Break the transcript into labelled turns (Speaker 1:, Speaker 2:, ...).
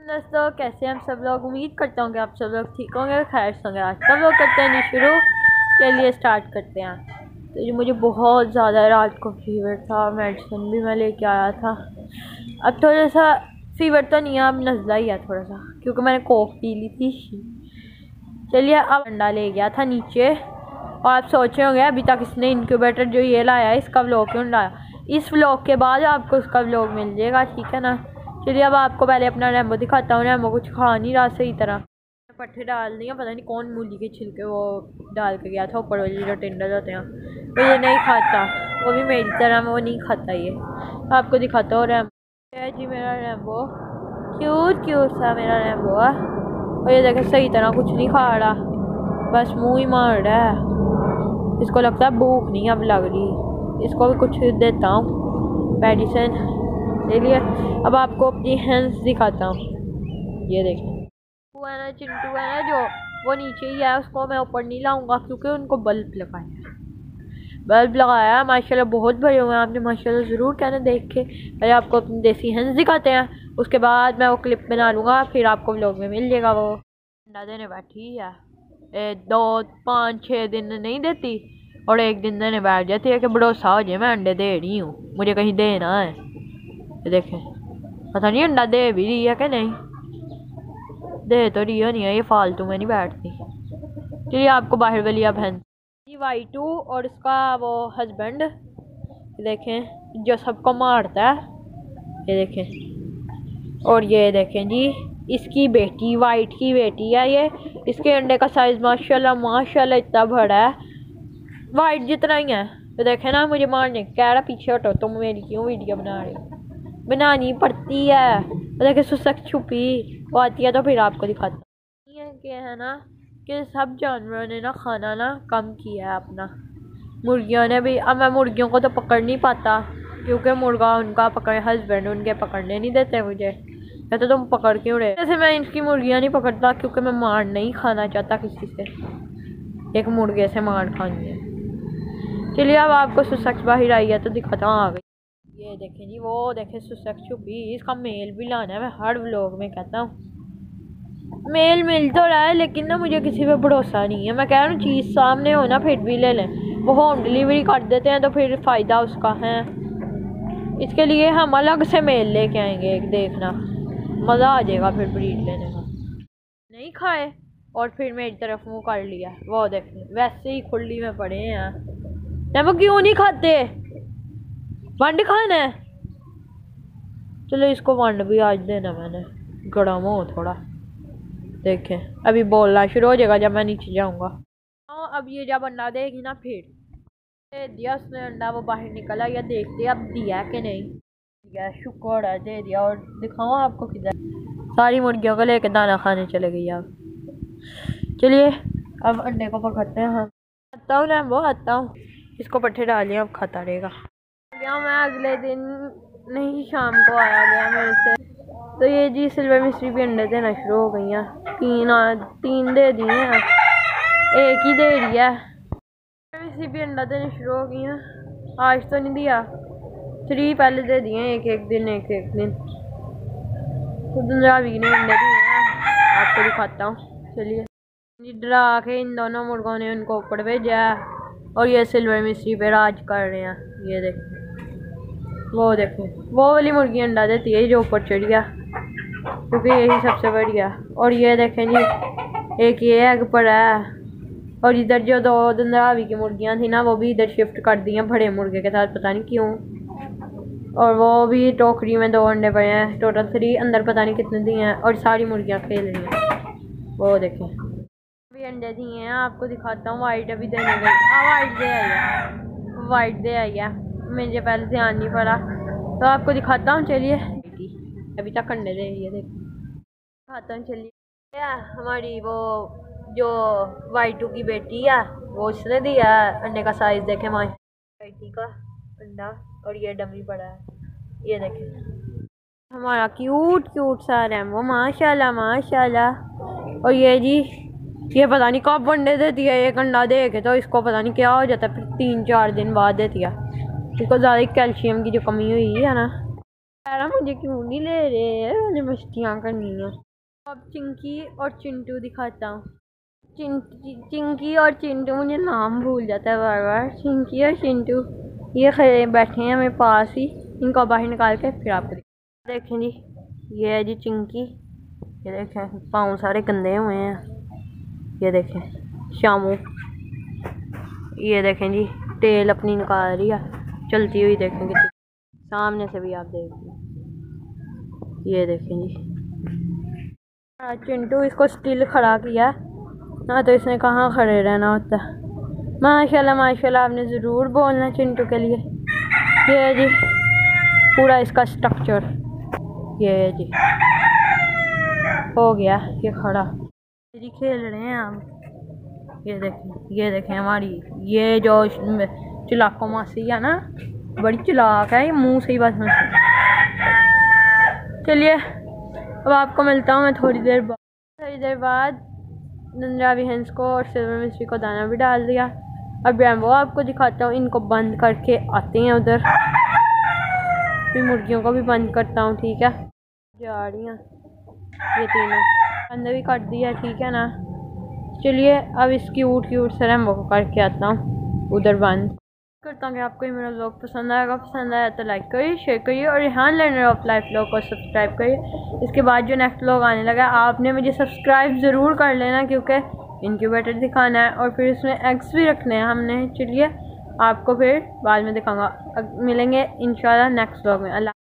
Speaker 1: दोस्तों, कैसे हम सब लोग? उम्मीद करता हूँ कि आप सब लोग ठीक होंगे खैर होंगे। आज सब लोग करते हैं शुरू। चलिए स्टार्ट करते हैं। तो ये मुझे बहुत ज़्यादा रात को फीवर था। मेडिसिन भी मैं लेके आया था। अब थोड़ा सा फीवर तो नहीं है, अब नज़ला ही है थोड़ा सा, क्योंकि मैंने कोफ पी ली थी। चलिए, अब अंडा ले गया था नीचे। और आप सोच होंगे, अभी तक इसने इनक्यूबेटर जो ये लाया इसका व्लॉग क्यों लाया? इस व्लॉग के बाद आपको उसका व्लॉग मिल जाएगा, ठीक है ना? चलिए अब आपको पहले अपना रैम्बो दिखाता हूँ। रैम्बो कुछ खा नहीं रहा सही तरह। पट्ठे डाल दिए पता नहीं कौन मूली के छिलके वो डाल के गया था, ऊपर वाले जो टेंडर होते हैं। वो ये नहीं खाता, वो भी मेरी तरह, वो नहीं खाता ये। आपको दिखाता हूँ रैम्बो जी मेरा रैम्बो क्यूट क्यूट सा मेरा रैम्बो है। और ये देखे सही तरह कुछ नहीं खा रहा। बस मुँह ही मार रहा है। इसको लगता है भूख नहीं अब लग रही। इसको भी कुछ देता हूँ। मेडिसिन। चलिए अब आपको अपनी हैंड्स दिखाता हूँ। ये देखें। वो है ना, चिंटू है ना, जो वो नीचे ही है, उसको मैं ऊपर नहीं लाऊँगा, क्योंकि उनको बल्ब लगाया बल्ब लगाया माशाल्लाह बहुत बड़े हुए हैं, आपने माशाल्लाह ज़रूर कहना देख के पहले आपको अपनी देसी हैंड्स दिखाते हैं। उसके बाद मैं वो क्लिप बना लूँगा, फिर आपको लोग में मिल जाएगा वो। अंडा देने बैठी है। दो, पाँच छः दिन नहीं देती, और एक दिन देने बैठ जाती है कि भरोसा हो जाए, मैं अंडे दे रही हूँ, मुझे कहीं देना है। देखें। पता नहीं अंडा दे भी रही है कि नहीं? दे तो रही नहीं है, ये फालतू में नहीं बैठती। चलिए आपको बाहर वाली है। जी वाई टू और उसका वो हस्बैंड देखें, जो सबको मारता है, ये देखें। और ये देखें जी, इसकी बेटी वाइट की बेटी है ये। इसके अंडे का साइज़ माशाल्लाह माशाल्लाह इतना बड़ा है। वाइट जितना ही है। तो देखे ना, मुझे मारने कह रहा पीछे हटो, तुम मेरी क्यों वीडियो बना रहे हो? बनानी पड़ती है। देखिए सुसक छुपी वो आती है तो फिर आपको दिखाती है। कि है ना, कि सब जानवरों ने ना खाना ना कम किया है अपना। मुर्गियों ने भी, अब मैं मुर्गियों को तो पकड़ नहीं पाता, क्योंकि मुर्गा उनका पकड़ हस्बैंड उनके पकड़ने नहीं देते मुझे। या तो तुम पकड़ क्यों रहे जैसे मैं इनकी मुर्गियाँ नहीं पकड़ता, क्योंकि मैं मार नहीं खाना चाहता किसी से। एक मुर्गे से मार खानी है। चलिए अब आपको सुसक्स बाहर आई है तो दिखाता हूँ आ गई ये देखें जी, वो देखें सुसक्षु भी इसका मेल भी लाना है। मैं हर व्लॉग में कहता हूँ। मेल मिल तो रहा है, लेकिन ना मुझे किसी पे भरोसा नहीं है। मैं कह रहा हूँ, चीज़ सामने हो ना, फिर भी ले लें। वो होम डिलीवरी कर देते हैं तो फिर फ़ायदा उसका है। इसके लिए हम अलग से मेल लेके आएँगे, एक देखना। मज़ा आ जाएगा फिर ब्रीड लेने का। नहीं खाए, और फिर मेरी तरफ़ मुँह कर लिया। वो देखें, वैसे ही खुली में पड़े हैं। वो क्यों नहीं खाते? वंड खाना है? चलो इसको वंड भी आज देना मैंने। गरम हो थोड़ा। देखें। अभी बोलना शुरू हो जाएगा जब मैं नीचे जाऊँगा। हाँ अब ये जब अंडा देगी ना फिर। दिया उसने अंडा, वो बाहर निकला। या देखते अब दिया कि नहीं। दिया शुक्र है, दे दिया। और दिखाओ आपको किधर? सारी मुर्गियों को लेके दाना खाने चले गई अब। चलिए, अब अंडे को पकड़ते हैं। हम आता हूँ ना, वो आता हूँ। इसको पट्टे डालिए, अब खाता रहेगा। गया, मैं अगले दिन नहीं, शाम को आया गया मेरे से। तो ये जी सिल्वर मिस्ट्री भी अंडे देना शुरू हो गई हैं। तीन तीन दे दिए हैं। एक ही दे रही है। मिस्ट्री भी अंडा देना शुरू हो गई हैं। आज तो नहीं दिया। थ्री पहले दे दिए एक एक दिन, एक एक दिन। तो पंजाबी अंडे दिए हैं। आपको दिखाता हूँ। चलिए। डरा के इन दोनों मुर्गों ने उनको ऊपर भेजा है। और ये सिल्वर मिस्ट्री पे राज कर रहे हैं। ये देखिए वो देखो, वो वाली मुर्गी अंडा देती है जो ऊपर चढ़ गया, क्योंकि यही सबसे बढ़िया। और ये देखें जी, एक ये एग पड़ा है, और इधर जो दो दंदरावी की मुर्गियाँ थी ना, वो भी इधर शिफ्ट कर दी हैं बड़े मुर्गे के साथ, पता नहीं क्यों। और वो भी टोकरी में दो अंडे पड़े हैं टोटल थ्री अंदर पता नहीं कितने दिए हैं, और सारी मुर्गियाँ खेल रही हैं। वो देखें। अभी अंडे दिए हैं, आपको दिखाता हूँ वाइट अभी देने गई। हाँ वाइट दे है। वाइट दे है। मुझे पहले ध्यान नहीं पड़ा। तो आपको दिखाता हूँ, चलिए। अभी तक अंडे दे है, देख। दिखाता हूँ, चलिए। हमारी वो, जो वाई टू की बेटी है, वो उसने दिया अंडे का साइज़ देखे माँ। बेटी का अंडा, और ये डमी पड़ा है। ये देखे। हमारा क्यूट क्यूट सा वो, माशाल्लाह माशाल्लाह। और ये जी, ये पता नहीं कब अंडे देती है, एक अंडा दे के तो इसको पता नहीं क्या हो जाता है, फिर तीन चार दिन बाद देती है इसको ज़्यादा कैल्शियम की जो कमी हुई है ना, यार मुझे क्यों नहीं ले रहे मुझे मस्तियाँ करनी है। अब चिंकी और चिंटू दिखाता हूँ। चिंकी और चिंटू मुझे नाम भूल जाता है बार बार। चिंकी और चिंटू, ये खड़े बैठे हैं मेरे पास ही। इनको बाहर निकाल के फिर आपको देखें जी। ये है जी चिंकी। ये देखें, पाँव सारे गंदे हुए हैं। ये देखें शामू ये देखें जी टेल अपनी निकाल रही है। चलती हुई देखेंगे सामने से भी आप देख ये देखें जी। हाँ, चिंटू इसको स्टिल खड़ा किया। ना तो इसने कहाँ खड़े रहना होता। माशाल्लाह माशाल्लाह आपने ज़रूर बोलना चिंटू के लिए। ये जी पूरा इसका स्ट्रक्चर ये जी। हो गया ये खड़ा। जी खेल रहे हैं हम ये देखें ये देखें हमारी। ये जो चिलाको मासी है ना? बड़ी चलाक है, ये मुँह से ही बस चलिए, अब आपको मिलता हूँ मैं थोड़ी देर बाद। थोड़ी देर बाद नंद्रावी हंस को और सिल्वर मिस्ट्री को दाना भी डाल दिया। अब वो आपको दिखाता हूँ, इनको बंद करके आते हैं उधर। फिर मुर्गियों को भी बंद करता हूँ, ठीक है? जा रही हैं ये तीनों। बंद भी कर दिया, ठीक है ना? चलिए, अब इस क्यूट क्यूट से रेम्बो को करके आता हूँ, उधर बंद। करता हूँ कि आपको ये मेरा ब्लॉग पसंद आएगा, पसंद आया तो लाइक करिए शेयर करिए और Rihan learner of life blog को सब्सक्राइब करिए। इसके बाद जो नेक्स्ट ब्लॉग आने लगा आपने मुझे सब्सक्राइब ज़रूर कर लेना क्योंकि इनक्यूबेटर दिखाना है और फिर उसमें एग्स भी रखने हैं हमने। चलिए, आपको फिर बाद में दिखाऊँगा। मिलेंगे इन नेक्स्ट ब्लॉग में। अल्लाह